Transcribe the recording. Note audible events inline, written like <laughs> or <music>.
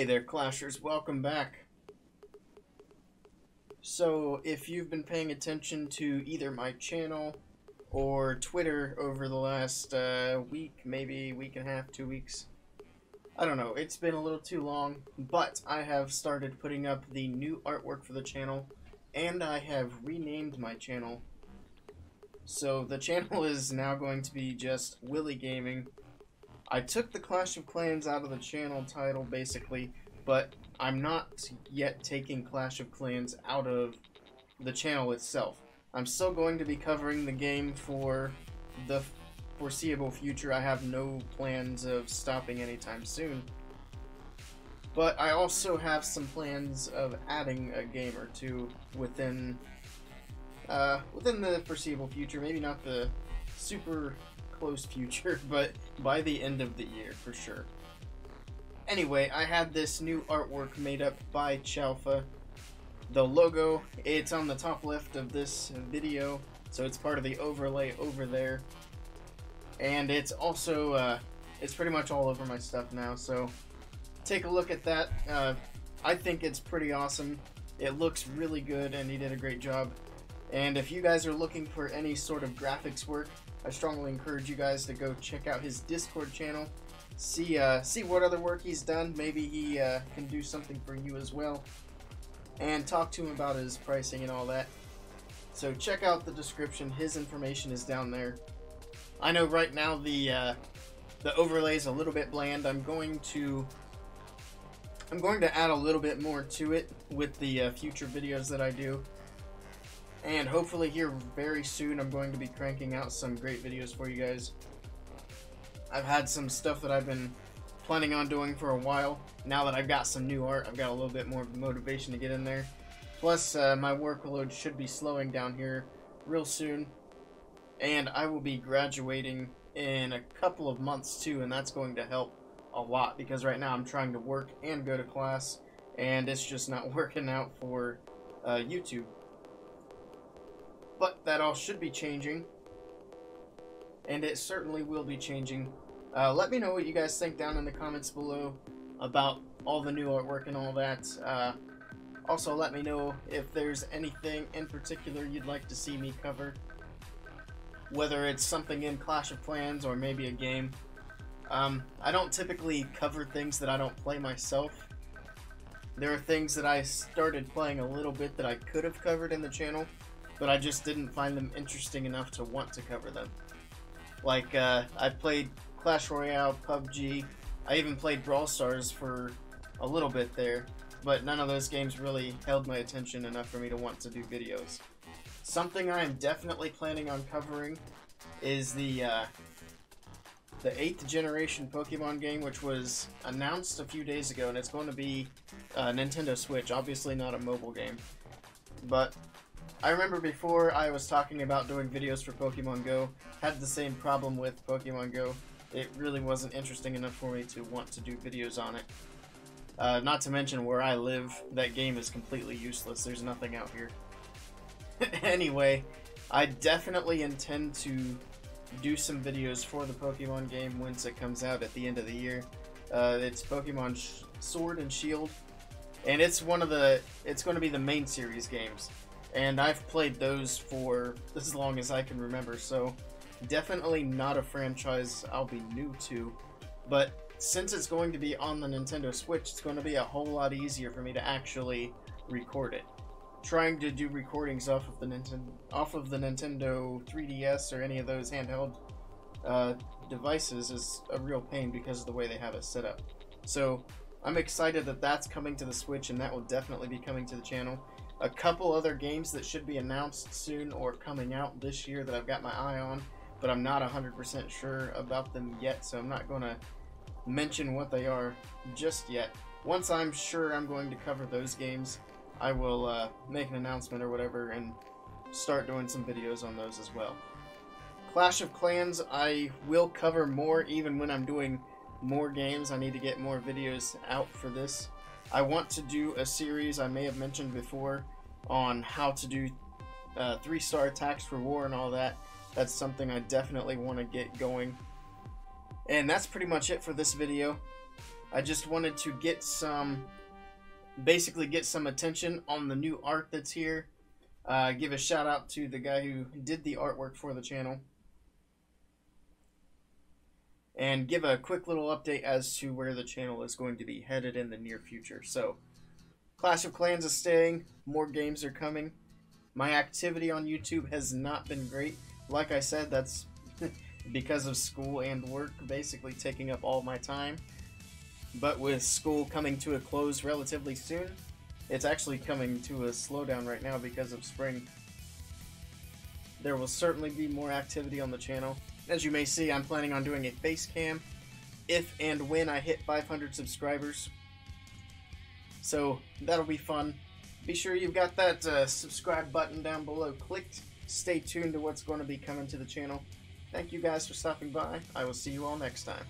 Hey there, Clashers. Welcome back. So, if you've been paying attention to either my channel or Twitter over the last uh, week, maybe week and a half, two weeks, I don't know, it's been a little too long, but I have started putting up the new artwork for the channel, and I have renamed my channel. So, the <laughs> channel is now going to be just Willey Gaming. I took the Clash of Clans out of the channel title, basically, but I'm not yet taking Clash of Clans out of the channel itself. I'm still going to be covering the game for the foreseeable future. I have no plans of stopping anytime soon. But I also have some plans of adding a game or two within uh, within the foreseeable future. Maybe not the super close future, <laughs> but by the end of the year for sure. Anyway, I had this new artwork made up by Chalpha. The logo, it's on the top left of this video, so it's part of the overlay over there. And it's also, uh, it's pretty much all over my stuff now, so take a look at that. Uh, I think it's pretty awesome. It looks really good, and he did a great job. And if you guys are looking for any sort of graphics work, I strongly encourage you guys to go check out his Discord channel. See, uh, see what other work he's done. Maybe he uh, can do something for you as well. And talk to him about his pricing and all that. So check out the description. His information is down there. I know right now the uh, the overlay is a little bit bland. I'm going to I'm going to add a little bit more to it with the uh, future videos that I do. And hopefully here very soon I'm going to be cranking out some great videos for you guys. I've had some stuff that I've been planning on doing for a while. Now that I've got some new art, I've got a little bit more motivation to get in there. Plus, uh, my workload should be slowing down here real soon. And I will be graduating in a couple of months too, and that's going to help a lot because right now I'm trying to work and go to class, and it's just not <laughs> working out for uh, YouTube. But that all should be changing, and it certainly will be changing. Uh, let me know what you guys think down in the comments below about all the new artwork and all that. Uh, also, let me know if there's anything in particular you'd like to see me cover. Whether it's something in Clash of Clans or maybe a game. Um, I don't typically cover things that I don't play myself. There are things that I started playing a little bit that I could have covered in the channel, but I just didn't find them interesting enough to want to cover them. Like, uh, I played Clash Royale, PUBG, I even played Brawl Stars for a little bit there, but none of those games really held my attention enough for me to want to do videos. Something I am definitely planning on covering is the uh, the 8th generation Pokemon game, which was announced a few days ago, and it's going to be uh, Nintendo Switch, obviously not a mobile game. But I remember before I was talking about doing videos for Pokemon Go, had the same problem with Pokemon Go. It really wasn't interesting enough for me to want to do videos on it. Uh, not to mention where I live, that game is completely useless. There's nothing out here. <laughs> anyway, I definitely intend to do some videos for the Pokemon game once it comes out at the end of the year. Uh, it's Pokemon Sword and Shield, and it's one of the. It's going to be the main series games, and I've played those for as long as I can remember. So, definitely not a franchise I'll be new to, but since it's going to be on the Nintendo Switch, it's going to be a whole lot easier for me to actually record it trying to do recordings off of the Nintendo off of the Nintendo 3DS or any of those handheld uh, devices is a real pain because of the way they have it set up. So I'm excited that that's coming to the Switch and that will definitely be coming to the channel. A couple other games that should be announced soon or coming out this year that I've got my eye on, but I'm not 100% sure about them yet, so I'm not going to mention what they are just yet. Once I'm sure I'm going to cover those games, I will uh, make an announcement or whatever and start doing some videos on those as well. Clash of Clans, I will cover more even when I'm doing more games. I need to get more videos out for this. I want to do a series I may have mentioned before on how to do uh, three-star attacks for war and all that. That's something I definitely want to get going. And that's pretty much it for this video. I just wanted to get some, basically get some attention on the new art that's here. Uh, give a shout out to the guy who did the artwork for the channel. And give a quick little update as to where the channel is going to be headed in the near future. So, Clash of Clans is staying, more games are coming. My activity on YouTube has not been great. Like I said, that's <laughs> because of school and work basically taking up all my time. But with school coming to a close relatively soon, it's actually coming to a slowdown right now because of spring. There will certainly be more activity on the channel. As you may see, I'm planning on doing a face cam if and when I hit 500 subscribers. So that'll be fun. Be sure you've got that uh, subscribe button down below clicked. Stay tuned to what's going to be coming to the channel. Thank you guys for stopping by. I will see you all next time.